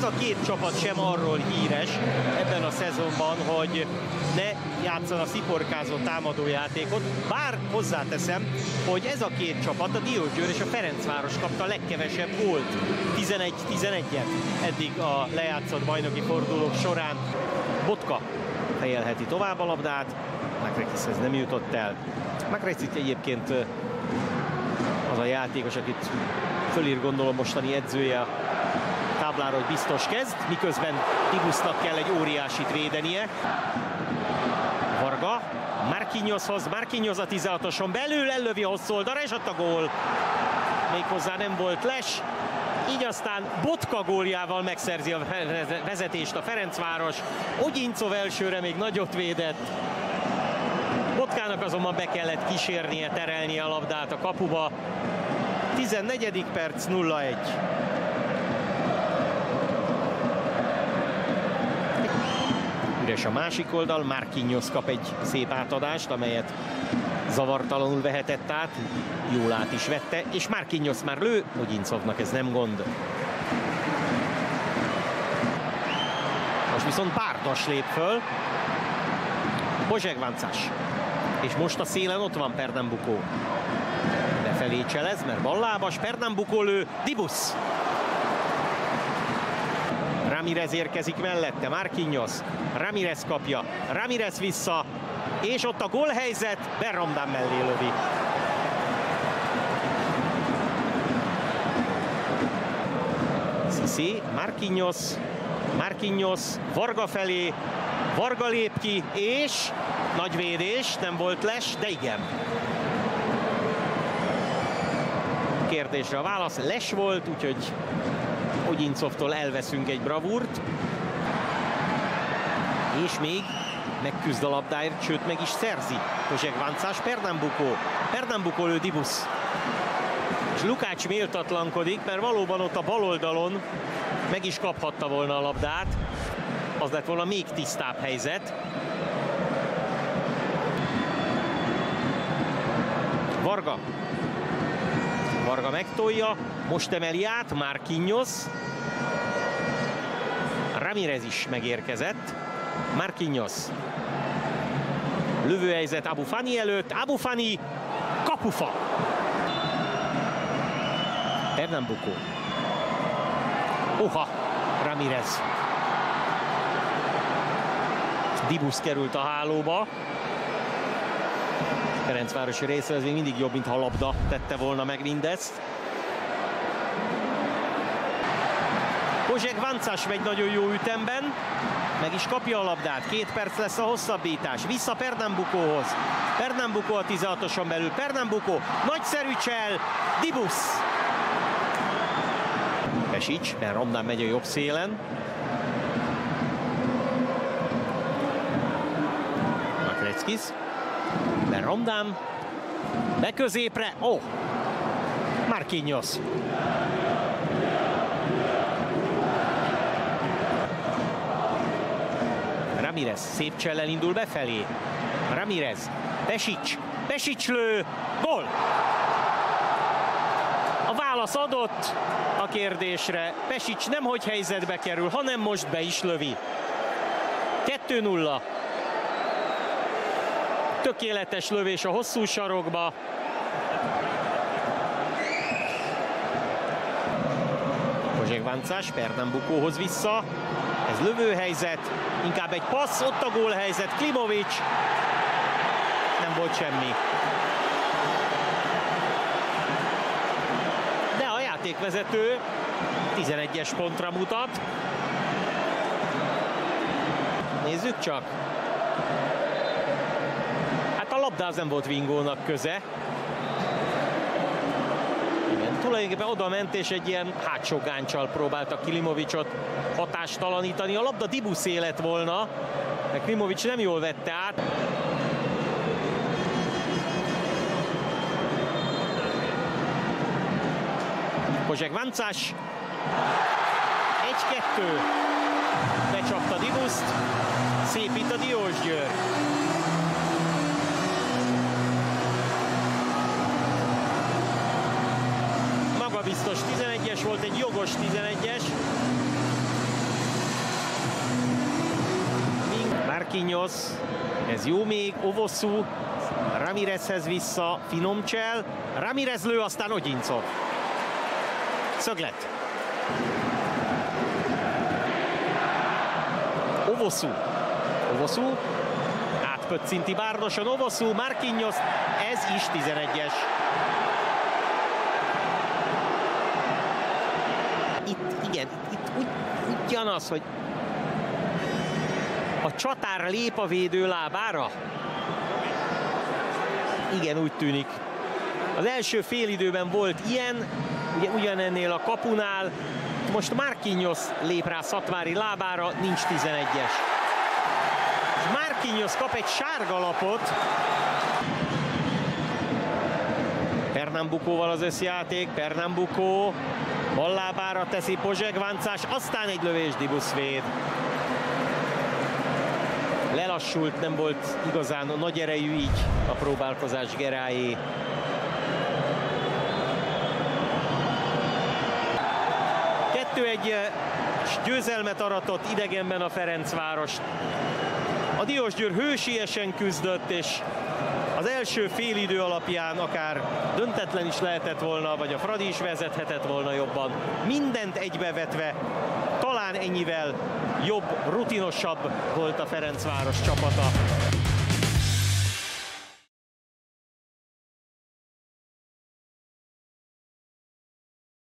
ez a két csapat sem arról híres ebben a szezonban, hogy ne játszana sziporkázó támadójátékot, bár hozzáteszem, hogy ez a két csapat, a Diósgyőr és a Ferencváros kapta a legkevesebb gólt, 11-11-et eddig a lejátszott bajnoki fordulók során. Botka fejelheti tovább a labdát, Makrekishez nem jutott el. Makrekisz egyébként az a játékos, akit fölír gondolom mostani edzője táblára, hogy biztos kezd, miközben Tibusznak kell egy óriásit védenie. Varga, Marquinhoshoz, Marquinhos a 16-oson belül, ellövi a hosszú oldalra, és ott a gól. Méghozzá nem volt les, így aztán Botka góljával megszerzi a vezetést a Ferencváros. Ogyincov elsőre még nagyot védett. Botkának azonban be kellett kísérnie, terelnie a labdát a kapuba. 14. perc 0-1. Üres a másik oldal, Marquinhos kap egy szép átadást, amelyet zavartalanul vehetett át, jól át is vette, és Marquinhos már lő, Mogyincovnak ez nem gond. Most viszont Bárdos lép föl, Bozseg Vancás. És most a szélen ott van Pernambukó. Befelé cselez, mert ballábas, Pernambukó lő, Dibusz. Ramirez érkezik mellette, Marquinhos. Ramirez kapja, Ramirez vissza, és ott a gólhelyzet, Berramdán mellé lövi. Sisi, Marquinhos, Marquinhos, Varga felé, Varga lép ki, és nagy védés, nem volt les, de igen. Kérdésre a válasz, les volt, úgyhogy Ogyincovtól elveszünk egy bravúrt. És még megküzd a labdáért, sőt meg is szerzi. Kozsek Vancás, Pernambukó. Pernambukó lő Dibusz. És Lukács méltatlankodik, mert valóban ott a bal oldalon meg is kaphatta volna a labdát. Az lett volna még tisztább helyzet. Varga. Varga megtolja, most emeli át, Marquinhos. Ramirez is megérkezett. Marquinhos. Lövőhelyzet Abu Fani előtt. Abu Fani kapufa. Pernambuco. Oha, Ramirez. Dibusz került a hálóba. Ferencvárosi részre ez még mindig jobb, mint ha labda tette volna meg mindezt. Kozsek Vancás megy nagyon jó ütemben, meg is kapja a labdát, két perc lesz a hosszabbítás, vissza Pernambukóhoz. Pernambukó a 16-oson belül, Pernambukó, nagyszerű csel, Dibusz. Pesics, mert Romnán megy a jobb szélen. Makreckis, Ben Romdán, be ó, oh. Marquinhos. Ramirez szép csellel indul befelé. Ramirez, Pesics, Pesics lő, gól! A válasz adott a kérdésre. Pesics nem hogy helyzetbe kerül, hanem most be is lövi. 2-0. Tökéletes lövés a hosszú sarokba. Kozsek Vancás Pernambukóhoz vissza. Ez lövőhelyzet, inkább egy passz, ott a gólhelyzet, Klimovic. Nem volt semmi. De a játékvezető 11-es pontra mutat. Nézzük csak. Hát a labdához nem volt Vingónak köze. Igen, tulajdonképpen oda ment és egy ilyen hátsó gáncsal próbálta Klimovicsot hatástalanítani. A labda Dibusz élet volna, de Klimovics nem jól vette át. Kozsek Vancás. Egy-kettő. Becsapta Dibuszt. Szép itt a Diósgyőr. pontos 11-es volt, egy jogos 11-es. Marquinhos, ez jó még, Ovoszú, Ramirezhez vissza, Finomcsel, Ramirez lő, aztán Ogyincov. Szöglet. Ovoszú. Ovoszú. Átpöccinti Bárdoson. Ovoszú, Marquinhos. Ez is 11-es. Ugyanaz, hogy a csatár lép a védő lábára. Igen, úgy tűnik. Az első félidőben volt ilyen, ugye ugyanennél a kapunál, most Marquinhos lép rá Szatmári lábára, nincs 11-es. Marquinhos kap egy sárga lapot. Pernambukóval az összjáték, Pernambukó ballábára teszi Pozsegváncás, aztán egy lövés Dibuszvéd. Lelassult, nem volt igazán nagy erejű így a próbálkozás Geráé. Kettő egy győzelmet aratott idegenben a Ferencváros. A Diósgyőr hősiesen küzdött, és az első félidő alapján akár döntetlen is lehetett volna, vagy a Fradi is vezethetett volna jobban. Mindent egybevetve, talán ennyivel jobb, rutinosabb volt a Ferencváros csapata.